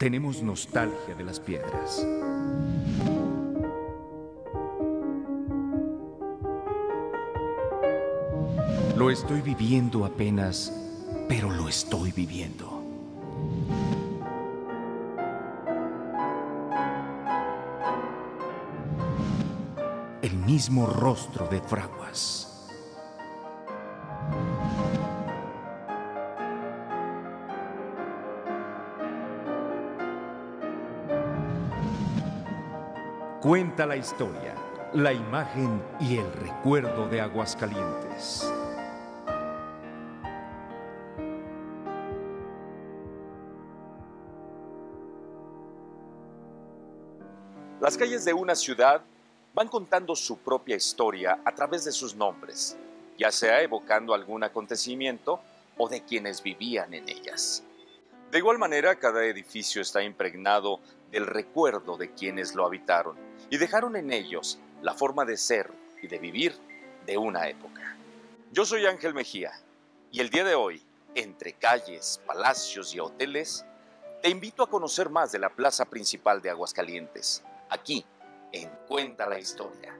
tenemos nostalgia de las piedras. Lo estoy viviendo apenas, pero lo estoy viviendo. El mismo rostro de Fraguas. Cuenta la historia, la imagen y el recuerdo de Aguascalientes. Las calles de una ciudad van contando su propia historia a través de sus nombres, ya sea evocando algún acontecimiento o de quienes vivían en ellas. De igual manera, cada edificio está impregnado del recuerdo de quienes lo habitaron y dejaron en ellos la forma de ser y de vivir de una época. Yo soy Ángel Mejía y el día de hoy, entre calles, palacios y hoteles, te invito a conocer más de la plaza principal de Aguascalientes, aquí en Cuenta la Historia.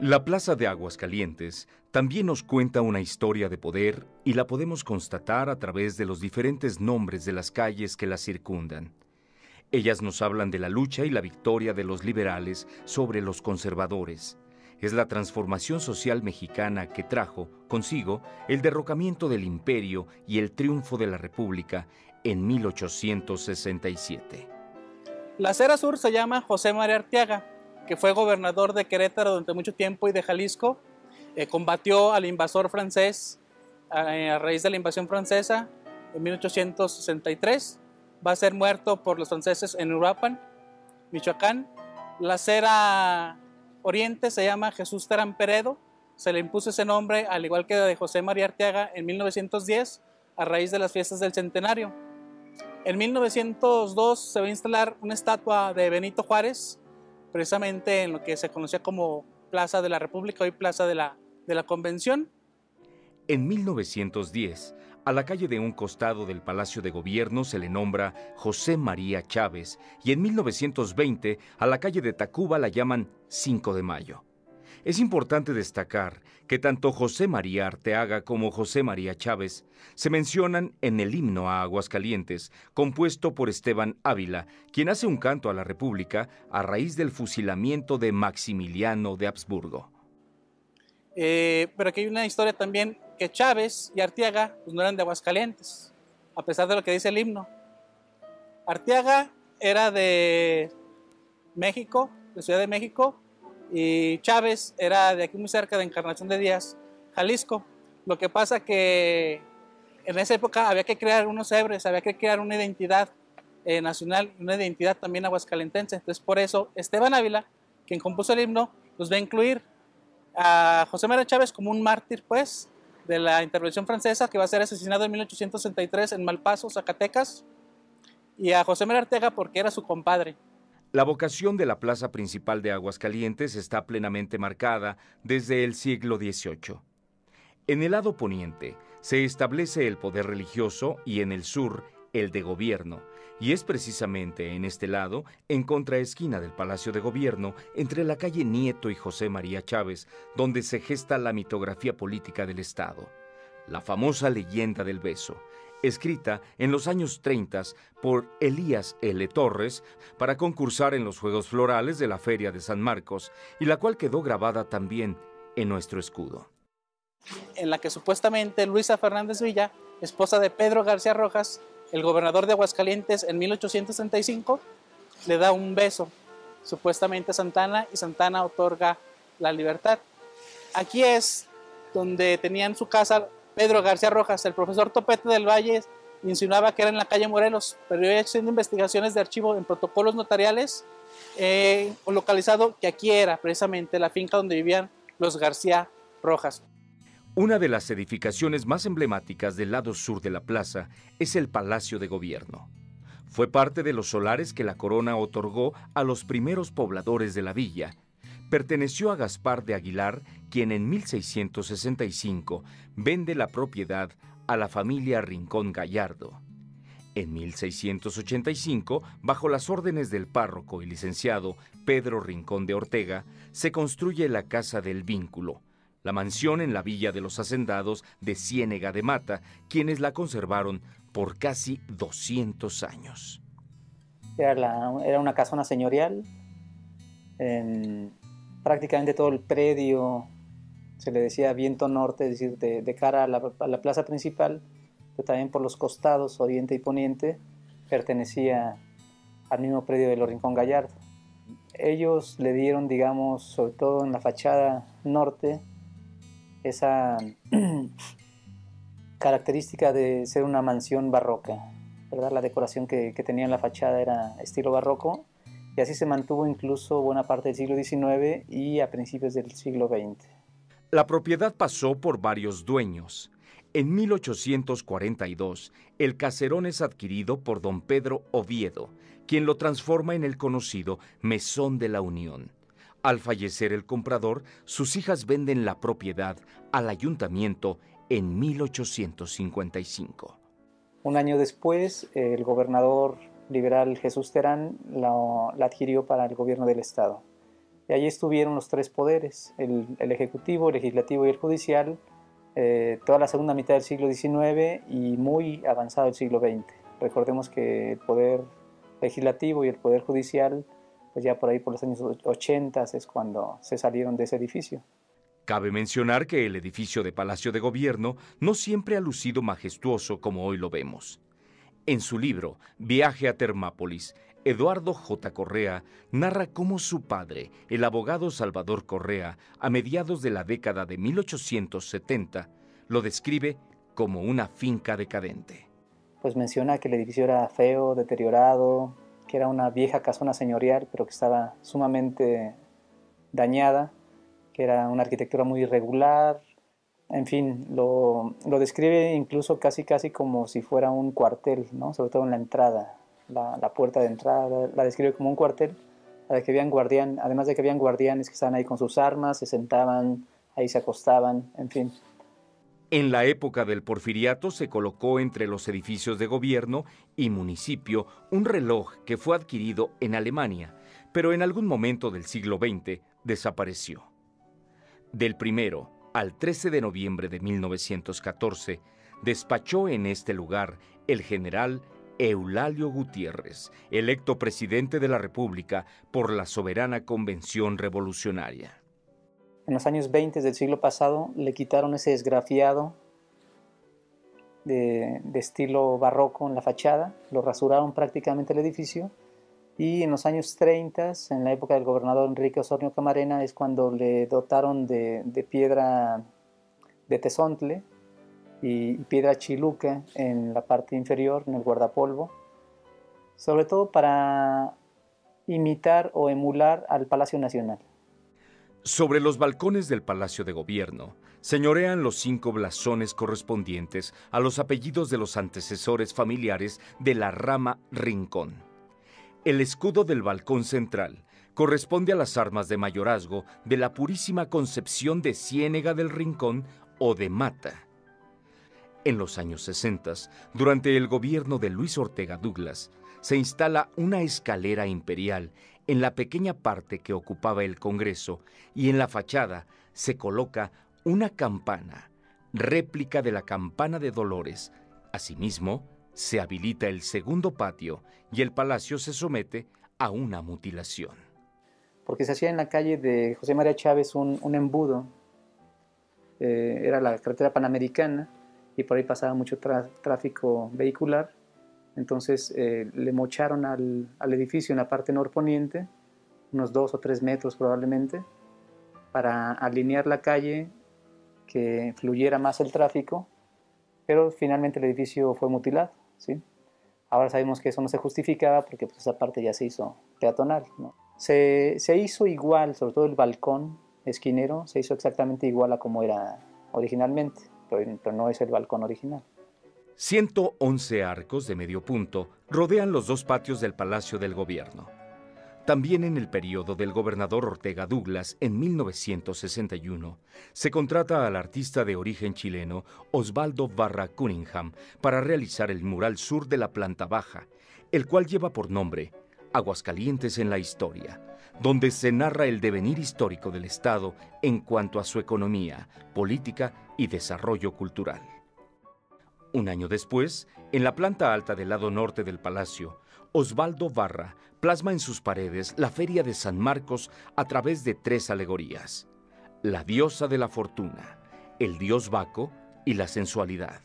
La Plaza de Aguascalientes también nos cuenta una historia de poder y la podemos constatar a través de los diferentes nombres de las calles que la circundan. Ellas nos hablan de la lucha y la victoria de los liberales sobre los conservadores. Es la transformación social mexicana que trajo consigo el derrocamiento del imperio y el triunfo de la República en 1867. La acera sur se llama José María Arteaga que fue gobernador de Querétaro durante mucho tiempo y de Jalisco, eh, combatió al invasor francés eh, a, raíz de la invasión francesa en 1863. Va a ser muerto por los franceses en Uruapan, Michoacán. La acera oriente se llama Jesús Terán Peredo. Se le impuso ese nombre, al igual que de José María Arteaga, en 1910, a raíz de las fiestas del centenario. En 1902 se va a instalar una estatua de Benito Juárez precisamente en lo que se conocía como Plaza de la República, hoy Plaza de la, de la Convención. En 1910, a la calle de un costado del Palacio de Gobierno se le nombra José María Chávez y en 1920 a la calle de Tacuba la llaman 5 de Mayo. Es importante destacar que tanto José María Arteaga como José María Chávez se mencionan en el himno a Aguascalientes, compuesto por Esteban Ávila, quien hace un canto a la República a raíz del fusilamiento de Maximiliano de Habsburgo. Eh, pero aquí hay una historia también que Chávez y Arteaga pues, no eran de Aguascalientes, a pesar de lo que dice el himno. Arteaga era de México, de Ciudad de México, y Chávez era de aquí muy cerca de Encarnación de Díaz, Jalisco. Lo que pasa que en esa época había que crear unos hebres, había que crear una identidad eh, nacional, una identidad también aguascalentense. Entonces por eso Esteban Ávila, quien compuso el himno, los va a incluir a José María Chávez como un mártir, pues, de la intervención francesa, que va a ser asesinado en 1863 en Malpaso, Zacatecas, y a José María Arteaga porque era su compadre. La vocación de la plaza principal de Aguascalientes está plenamente marcada desde el siglo XVIII. En el lado poniente se establece el poder religioso y en el sur el de gobierno, y es precisamente en este lado, en contraesquina del Palacio de Gobierno, entre la calle Nieto y José María Chávez, donde se gesta la mitografía política del Estado, la famosa leyenda del beso, escrita en los años 30 por Elías L. Torres para concursar en los Juegos Florales de la Feria de San Marcos y la cual quedó grabada también en nuestro escudo. En la que supuestamente Luisa Fernández Villa, esposa de Pedro García Rojas, el gobernador de Aguascalientes en 1865, le da un beso supuestamente a Santana y Santana otorga la libertad. Aquí es donde tenían su casa Pedro García Rojas, el profesor Topete del Valle insinuaba que era en la calle Morelos, pero yo haciendo investigaciones de archivo en protocolos notariales, he localizado que aquí era precisamente la finca donde vivían los García Rojas. Una de las edificaciones más emblemáticas del lado sur de la plaza es el Palacio de Gobierno. Fue parte de los solares que la corona otorgó a los primeros pobladores de la villa. Perteneció a Gaspar de Aguilar, quien en 1665 vende la propiedad a la familia Rincón Gallardo. En 1685, bajo las órdenes del párroco y licenciado Pedro Rincón de Ortega, se construye la Casa del Vínculo, la mansión en la villa de los hacendados de Ciénega de Mata, quienes la conservaron por casi 200 años. Era, era una casona señorial, prácticamente todo el predio se le decía viento norte, es decir, de, cara a la, plaza principal, pero también por los costados, oriente y poniente, pertenecía al mismo predio de los Rincón Gallardo. Ellos le dieron, digamos, sobre todo en la fachada norte, esa característica de ser una mansión barroca. ¿verdad? La decoración que tenía en la fachada era estilo barroco y así se mantuvo incluso buena parte del siglo XIX y a principios del siglo XX. La propiedad pasó por varios dueños. En 1842, el caserón es adquirido por don Pedro Oviedo, quien lo transforma en el conocido Mesón de la Unión. Al fallecer el comprador, sus hijas venden la propiedad al ayuntamiento en 1855. Un año después, el gobernador liberal Jesús Terán la, adquirió para el gobierno del Estado. Y allí estuvieron los tres poderes, el, ejecutivo, el legislativo y el judicial, eh, toda la segunda mitad del siglo XIX y muy avanzado el siglo XX. Recordemos que el poder legislativo y el poder judicial, pues ya por ahí por los años 80 es cuando se salieron de ese edificio. Cabe mencionar que el edificio de Palacio de Gobierno no siempre ha lucido majestuoso como hoy lo vemos. En su libro Viaje a Termápolis, Eduardo J. Correa narra cómo su padre, el abogado Salvador Correa, a mediados de la década de 1870, lo describe como una finca decadente. Pues menciona que el edificio era feo, deteriorado, que era una vieja casona señorial, pero que estaba sumamente dañada, que era una arquitectura muy irregular, en fin, lo, lo, describe incluso casi casi como si fuera un cuartel, ¿no? sobre todo en la entrada, la, la puerta de entrada, la describe como un cuartel, de que habían guardián, además de que habían guardianes que estaban ahí con sus armas, se sentaban, ahí se acostaban, en fin. En la época del porfiriato se colocó entre los edificios de gobierno y municipio un reloj que fue adquirido en Alemania, pero en algún momento del siglo XX desapareció. Del primero al 13 de noviembre de 1914, despachó en este lugar el general Eulalio Gutiérrez, electo presidente de la República por la soberana Convención Revolucionaria. En los años 20 del siglo pasado le quitaron ese esgrafiado de, de estilo barroco en la fachada, lo rasuraron prácticamente el edificio y en los años 30, en la época del gobernador Enrique Osornio Camarena, es cuando le dotaron de, piedra de tesontle y, piedra chiluca en la parte inferior, en el guardapolvo, sobre todo para imitar o emular al Palacio Nacional. Sobre los balcones del Palacio de Gobierno señorean los cinco blasones correspondientes a los apellidos de los antecesores familiares de la rama Rincón. El escudo del balcón central corresponde a las armas de mayorazgo de la Purísima Concepción de Ciénega del Rincón o de Mata. En los años 60, durante el gobierno de Luis Ortega Douglas, se instala una escalera imperial en la pequeña parte que ocupaba el Congreso y en la fachada se coloca una campana, réplica de la campana de Dolores. Asimismo, se habilita el segundo patio y el palacio se somete a una mutilación. Porque se hacía en la calle de José María Chávez un, embudo, eh, era la carretera panamericana y por ahí pasaba mucho tráfico vehicular. Entonces eh, le mocharon al, al, edificio en la parte norponiente, unos dos o tres metros probablemente, para alinear la calle, que fluyera más el tráfico, pero finalmente el edificio fue mutilado Ahora sabemos que eso no se justificaba porque pues, esa parte ya se hizo peatonal. Se, se, hizo igual, sobre todo el balcón esquinero, se hizo exactamente igual a como era originalmente, pero, pero no es el balcón original. 111 arcos de medio punto rodean los dos patios del Palacio del Gobierno. También en el periodo del gobernador Ortega Douglas, en 1961, se contrata al artista de origen chileno Osvaldo Barra Cunningham para realizar el mural sur de la planta baja, el cual lleva por nombre Aguascalientes en la Historia, donde se narra el devenir histórico del Estado en cuanto a su economía, política y desarrollo cultural. Un año después, en la planta alta del lado norte del palacio, Osvaldo Barra plasma en sus paredes la feria de San Marcos a través de tres alegorías. La diosa de la fortuna, el dios Baco y la sensualidad.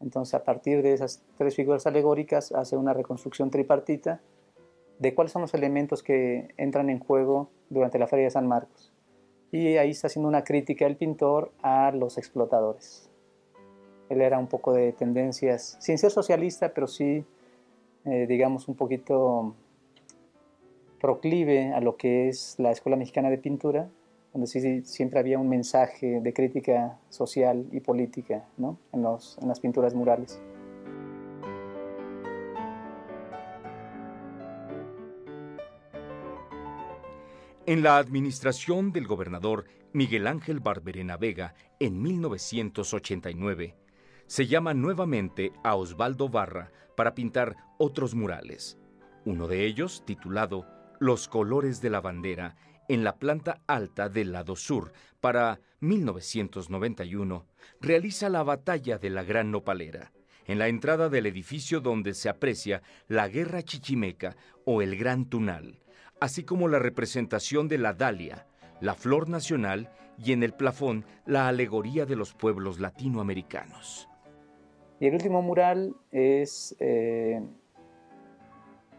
Entonces, a partir de esas tres figuras alegóricas, hace una reconstrucción tripartita de cuáles son los elementos que entran en juego durante la Feria de San Marcos. Y ahí está haciendo una crítica el pintor a los explotadores. Él era un poco de tendencias, sin ser socialista, pero sí, eh, digamos, un poquito proclive a lo que es la Escuela Mexicana de Pintura, donde sí, siempre había un mensaje de crítica social y política ¿no? en, las pinturas murales. En la administración del gobernador Miguel Ángel Barberena Vega en 1989, se llama nuevamente a Osvaldo Barra para pintar otros murales, uno de ellos titulado Los colores de la bandera en la planta alta del lado sur para 1991, realiza la batalla de la Gran Nopalera, en la entrada del edificio donde se aprecia la Guerra Chichimeca o el Gran Tunal, así como la representación de la Dalia, la flor nacional y en el plafón la alegoría de los pueblos latinoamericanos. Y el último mural es eh,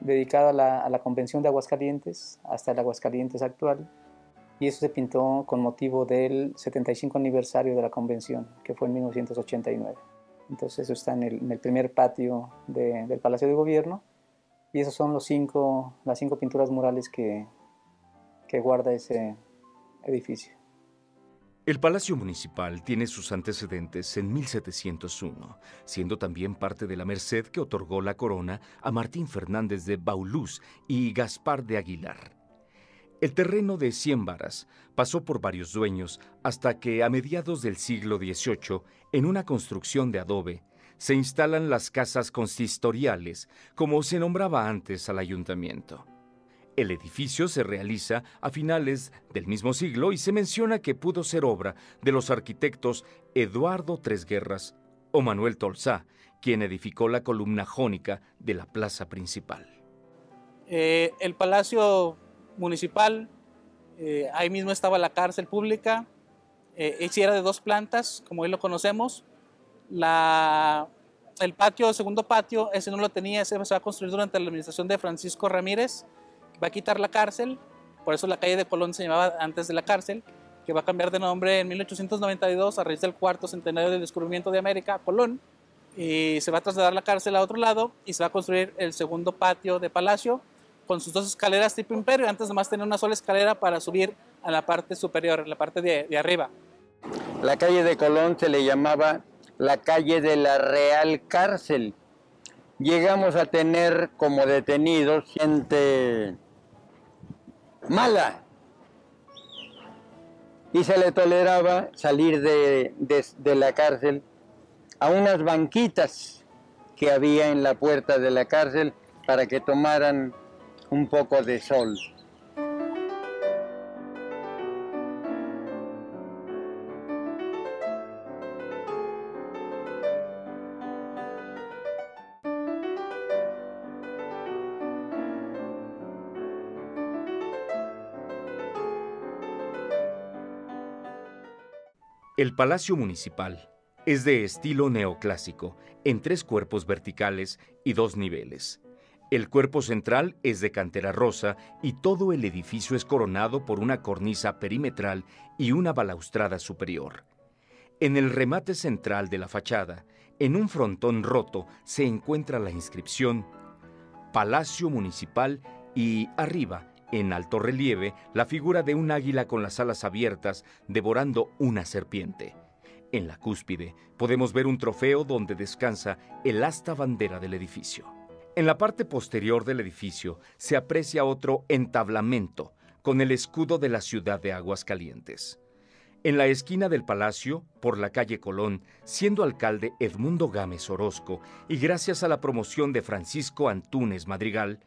dedicado a la, a Convención de Aguascalientes, hasta el Aguascalientes actual, y eso se pintó con motivo del 75 aniversario de la convención, que fue en 1989. Entonces eso está en el, en el primer patio de, del Palacio de Gobierno, y esas son los cinco, las cinco pinturas murales que, que guarda ese edificio. El Palacio Municipal tiene sus antecedentes en 1701, siendo también parte de la merced que otorgó la corona a Martín Fernández de Baulús y Gaspar de Aguilar. El terreno de Cien Varas pasó por varios dueños hasta que a mediados del siglo XVIII, en una construcción de adobe, se instalan las casas consistoriales, como se nombraba antes al ayuntamiento. El edificio se realiza a finales del mismo siglo y se menciona que pudo ser obra de los arquitectos Eduardo Tresguerras o Manuel Tolsá, quien edificó la columna jónica de la plaza principal. Eh, el Palacio Municipal, eh, ahí mismo estaba la cárcel pública, eh, era de dos plantas, como hoy lo conocemos, el patio, segundo patio, ese no lo tenía, ese se va a construir durante la administración de Francisco Ramírez, va a quitar la cárcel, por eso la calle de Colón se llamaba antes de la cárcel, que va a cambiar de nombre en 1892 a raíz del cuarto centenario del descubrimiento de América, Colón, y se va a trasladar la cárcel a otro lado y se va a construir el segundo patio de Palacio con sus dos escaleras tipo imperio, antes nomás tenía una sola escalera para subir a la parte superior, la parte de arriba. La calle de Colón se le llamaba la calle de la Real Cárcel. Llegamos a tener como detenidos gente mala y se le toleraba salir de, de, de, la cárcel a unas banquitas que había en la puerta de la cárcel para que tomaran un poco de sol. El Palacio Municipal es de estilo neoclásico, en tres cuerpos verticales y dos niveles. El cuerpo central es de cantera rosa y todo el edificio es coronado por una cornisa perimetral y una balaustrada superior. En el remate central de la fachada, En un frontón roto se encuentra la inscripción Palacio Municipal y arriba, en alto relieve, la figura de un águila con las alas abiertas devorando una serpiente. En la cúspide podemos ver un trofeo donde descansa el asta bandera del edificio. En la parte posterior del edificio se aprecia otro entablamento con el escudo de la ciudad de Aguascalientes. En la esquina del palacio, por la calle Colón, siendo alcalde Edmundo Gámez Orozco y gracias a la promoción de Francisco Antúnez Madrigal,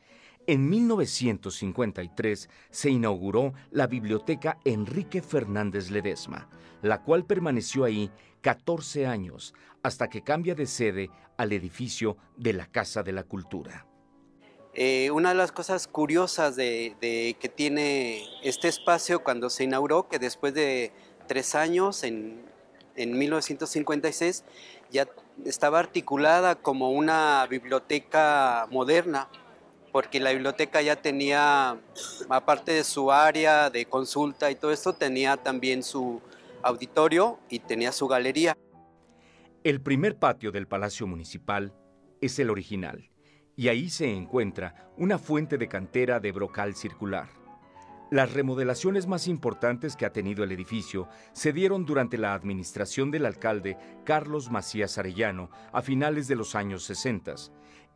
en 1953 se inauguró la Biblioteca Enrique Fernández Ledesma, la cual permaneció ahí 14 años hasta que cambia de sede al edificio de la Casa de la Cultura. Eh, una de las cosas curiosas de, que tiene este espacio cuando se inauguró, que después de tres años, en, en 1956, ya estaba articulada como una biblioteca moderna, porque la biblioteca ya tenía, aparte de su área de consulta y todo esto, tenía también su auditorio y tenía su galería. El primer patio del Palacio Municipal es el original, y ahí se encuentra una fuente de cantera de brocal circular. Las remodelaciones más importantes que ha tenido el edificio se dieron durante la administración del alcalde Carlos Macías Arellano a finales de los años 60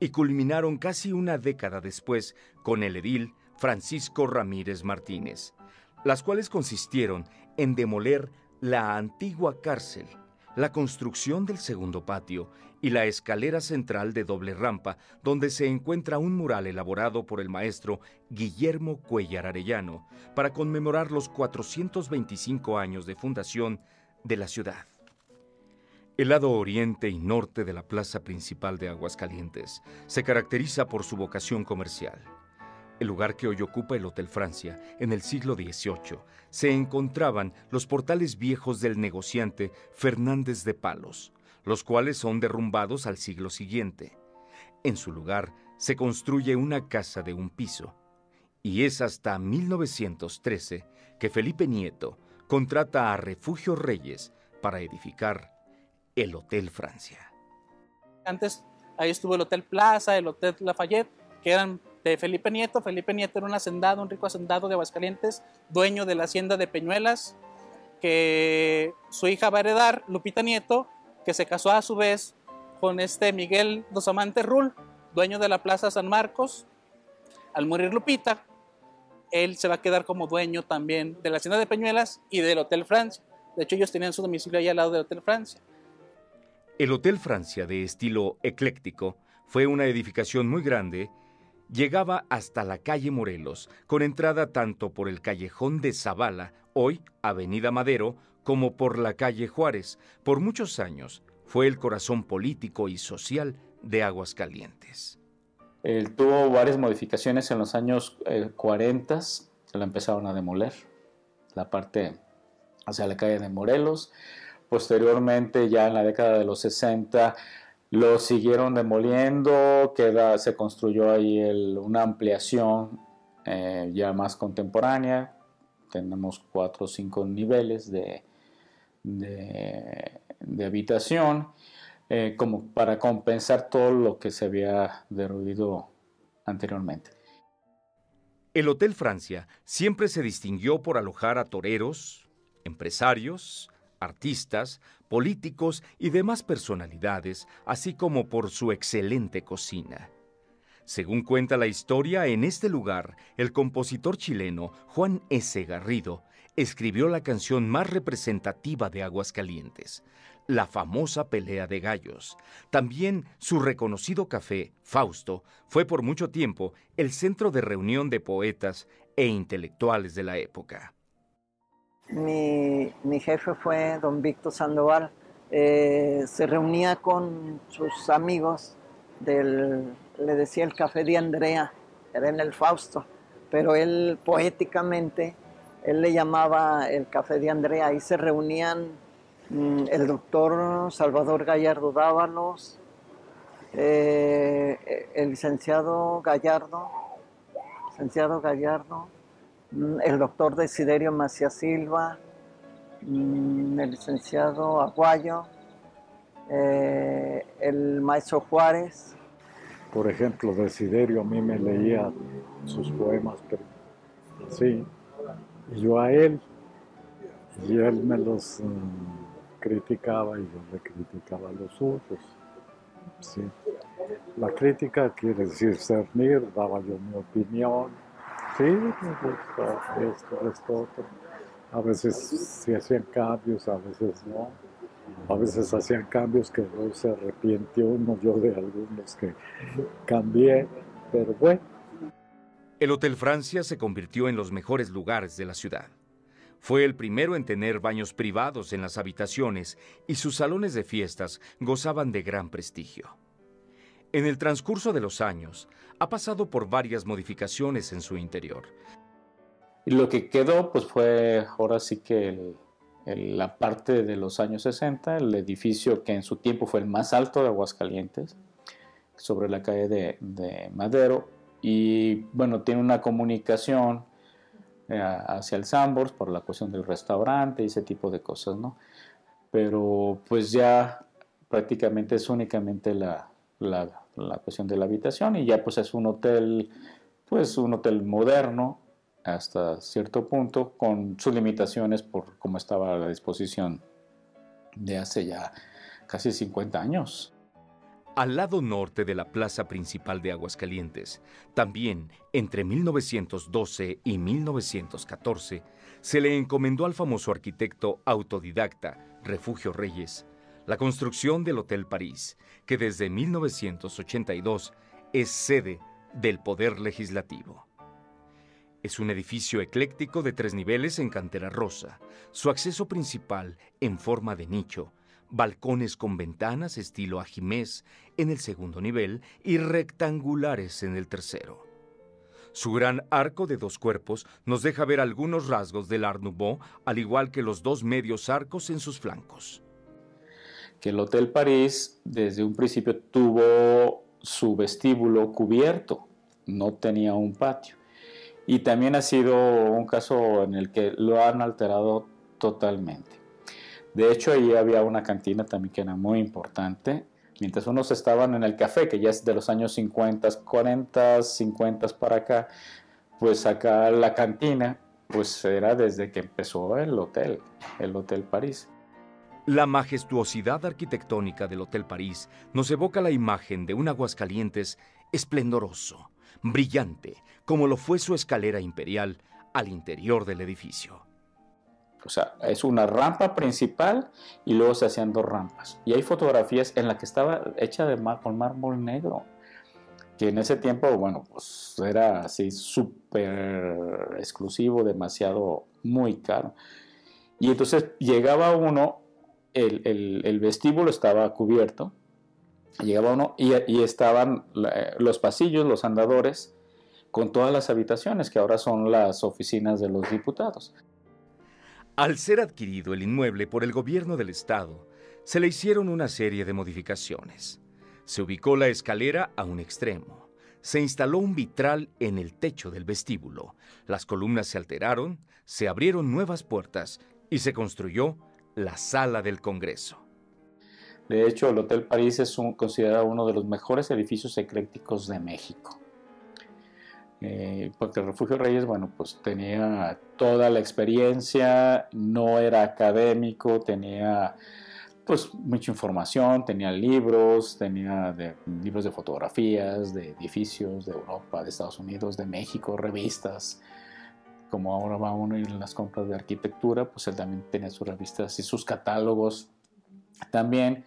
y culminaron casi una década después con el edil Francisco Ramírez Martínez, las cuales consistieron en demoler la antigua cárcel, la construcción del segundo patio y la escalera central de doble rampa, donde se encuentra un mural elaborado por el maestro Guillermo Cuellar Arellano para conmemorar los 425 años de fundación de la ciudad. El lado oriente y norte de la plaza principal de Aguascalientes se caracteriza por su vocación comercial. El lugar que hoy ocupa el Hotel Francia, en el siglo XVIII, se encontraban los portales viejos del negociante Fernández de Palos, los cuales son derrumbados al siglo siguiente. En su lugar se construye una casa de un piso, y es hasta 1913 que Felipe Nieto contrata a Refugio Reyes para edificar el Hotel Francia. Antes ahí estuvo el Hotel Plaza, el Hotel Lafayette, que eran de Felipe Nieto. Felipe Nieto era un hacendado, un rico hacendado de Aguascalientes, dueño de la hacienda de Peñuelas, que su hija va a heredar, Lupita Nieto, que se casó a su vez con este Miguel Dos Amantes Rull, dueño de la Plaza San Marcos. Al morir Lupita, él se va a quedar como dueño también de la hacienda de Peñuelas y del Hotel Francia. De hecho, ellos tenían su domicilio ahí al lado del Hotel Francia. El Hotel Francia, de estilo ecléctico, fue una edificación muy grande. Llegaba hasta la calle Morelos, con entrada tanto por el callejón de Zavala, hoy Avenida Madero, como por la calle Juárez. Por muchos años fue el corazón político y social de Aguascalientes. tuvo varias modificaciones en los años 40, eh, se la empezaron a demoler, la parte hacia la calle de Morelos. Posteriormente, ya en la década de los 60, lo siguieron demoliendo, queda, se construyó ahí una ampliación eh, ya más contemporánea. Tenemos cuatro o cinco niveles de, de, habitación, eh, como para compensar todo lo que se había derruido anteriormente. El Hotel Francia siempre se distinguió por alojar a toreros, empresarios, artistas, políticos y demás personalidades, así como por su excelente cocina. Según cuenta la historia, en este lugar, el compositor chileno Juan S. Garrido escribió la canción más representativa de Aguascalientes, la famosa Pelea de Gallos. También su reconocido café, Fausto, fue por mucho tiempo el centro de reunión de poetas e intelectuales de la época. Mi, jefe fue don Víctor Sandoval. Eh, se reunía con sus amigos del, le decía el café de Andrea, era en el Fausto, pero él poéticamente, él le llamaba el café de Andrea, ahí se reunían mm, el doctor Salvador Gallardo Dávalos, eh, el licenciado Gallardo, licenciado Gallardo, el doctor Desiderio Macías Silva, mm, el licenciado Aguayo, eh, el maestro Juárez. Por ejemplo, Desiderio a mí me leía sus poemas, sí, yo a él, y él me los mm, criticaba y yo le criticaba a los otros. Sí. La crítica quiere decir cernir, daba yo mi opinión. Sí, gusta esto, esto, otro. A veces se hacían cambios, a veces no. A veces hacían cambios que no se arrepintió uno, yo de algunos que cambié, pero bueno. El Hotel Francia se convirtió en los mejores lugares de la ciudad. Fue el primero en tener baños privados en las habitaciones y sus salones de fiestas gozaban de gran prestigio. En el transcurso de los años, ha pasado por varias modificaciones en su interior. Lo que quedó, pues fue ahora sí que la parte de los años 60, el edificio que en su tiempo fue el más alto de Aguascalientes, sobre la calle de, de Madero, y bueno, tiene una comunicación eh, hacia el Sambors por la cuestión del restaurante y ese tipo de cosas, ¿no? Pero pues ya prácticamente es únicamente la, la, la, cuestión de la habitación y ya pues es un hotel, pues un hotel moderno hasta cierto punto con sus limitaciones por cómo estaba a la disposición de hace ya casi 50 años. Al lado norte de la plaza principal de Aguascalientes, también entre 1912 y 1914, se le encomendó al famoso arquitecto autodidacta Refugio Reyes la construcción del Hotel París, que desde 1982 es sede del Poder Legislativo. Es un edificio ecléctico de tres niveles en cantera rosa, su acceso principal en forma de nicho, balcones con ventanas estilo ajimés en el segundo nivel y rectangulares en el tercero. Su gran arco de dos cuerpos nos deja ver algunos rasgos del Art Nouveau, al igual que los dos medios arcos en sus flancos. Que el Hotel París desde un principio tuvo su vestíbulo cubierto, no tenía un patio. Y también ha sido un caso en el que lo han alterado totalmente. De hecho, ahí había una cantina también que era muy importante. Mientras unos estaban en el café, que ya es de los años 50, 40, 50 para acá, pues acá la cantina, pues era desde que empezó el hotel, el Hotel París. La majestuosidad arquitectónica del Hotel París nos evoca la imagen de un Aguascalientes esplendoroso, brillante, como lo fue su escalera imperial al interior del edificio. O sea, es una rampa principal y luego se hacían dos rampas. Y hay fotografías en las que estaba hecha de con mármol negro, que en ese tiempo, bueno, pues era así súper exclusivo, demasiado muy caro. Y entonces llegaba uno, el, vestíbulo estaba cubierto, llegaba uno y, y estaban los pasillos, los andadores, con todas las habitaciones, que ahora son las oficinas de los diputados. Al ser adquirido el inmueble por el gobierno del estado, se le hicieron una serie de modificaciones. Se ubicó la escalera a un extremo. Se instaló un vitral en el techo del vestíbulo. Las columnas se alteraron, se abrieron nuevas puertas y se construyó la sala del Congreso. De hecho, el Hotel París es considerado uno de los mejores edificios eclécticos de México. Eh, porque el Refugio Reyes, bueno, pues tenía toda la experiencia, no era académico, tenía pues mucha información, tenía libros, tenía libros de fotografías, de edificios de Europa, de Estados Unidos, de México, revistas. Como ahora va uno en las compras de arquitectura, pues él también tenía sus revistas y sus catálogos también.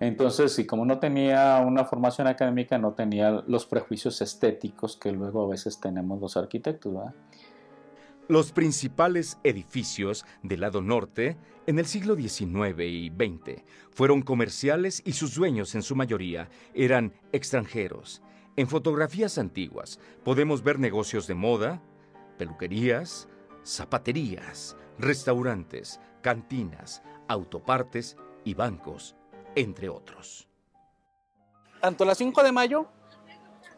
Entonces, y como no tenía una formación académica, no tenía los prejuicios estéticos que luego a veces tenemos los arquitectos. Los principales edificios del lado norte en el siglo XIX y XX fueron comerciales y sus dueños en su mayoría eran extranjeros. En fotografías antiguas podemos ver negocios de moda, peluquerías, zapaterías, restaurantes, cantinas, autopartes y bancos entre otros. Tanto la 5 de mayo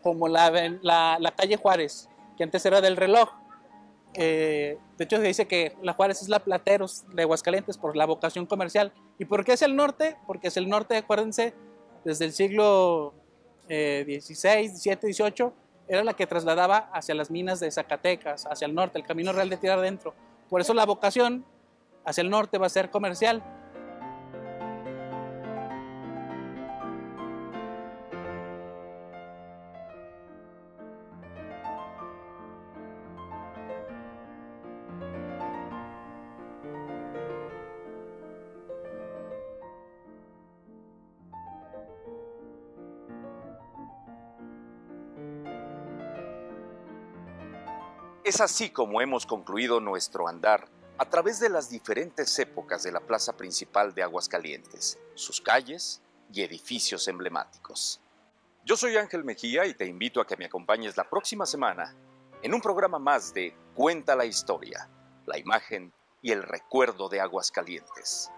como la, la, calle Juárez, que antes era del reloj, eh, de hecho se dice que la Juárez es la Plateros de Aguascalientes por la vocación comercial. ¿Y por qué es el norte? Porque es el norte, acuérdense, desde el siglo XVI, XVII, XVIII, era la que trasladaba hacia las minas de Zacatecas, hacia el norte, el camino real de tierra adentro. Por eso la vocación hacia el norte va a ser comercial. Es así como hemos concluido nuestro andar a través de las diferentes épocas de la plaza principal de Aguascalientes, sus calles y edificios emblemáticos. Yo soy Ángel Mejía y te invito a que me acompañes la próxima semana en un programa más de Cuenta la historia, la imagen y el recuerdo de Aguascalientes.